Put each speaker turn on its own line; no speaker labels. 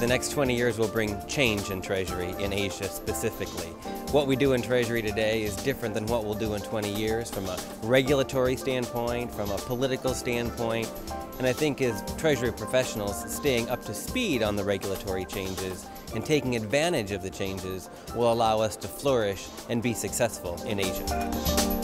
the next 20 years will bring change in Treasury in Asia specifically. What we do in Treasury today is different than what we'll do in 20 years from a regulatory standpoint, from a political standpoint, and I think as Treasury professionals, staying up to speed on the regulatory changes and taking advantage of the changes will allow us to flourish and be successful in Asia.